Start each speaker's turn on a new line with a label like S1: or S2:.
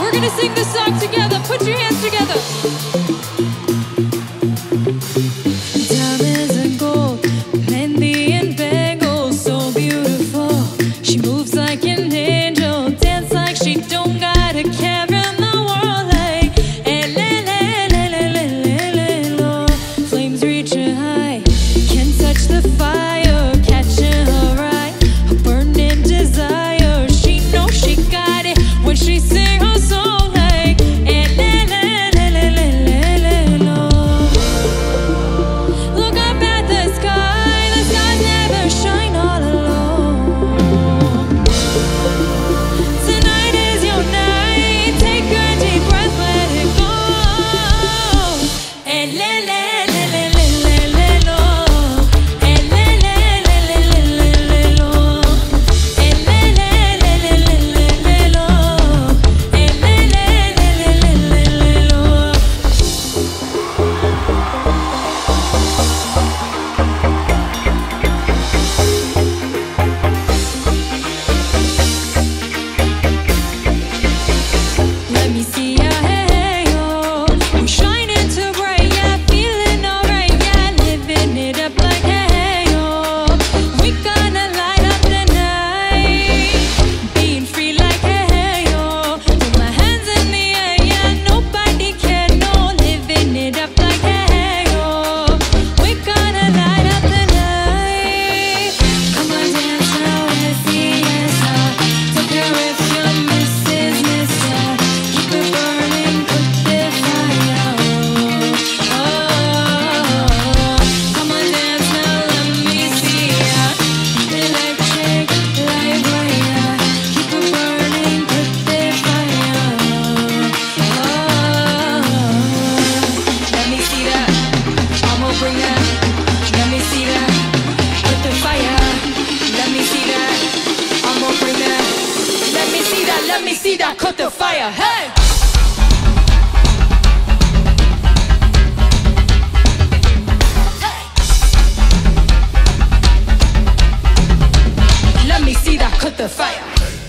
S1: We're gonna sing this song see that cut the fire. Hey! Let me see that cut the fire.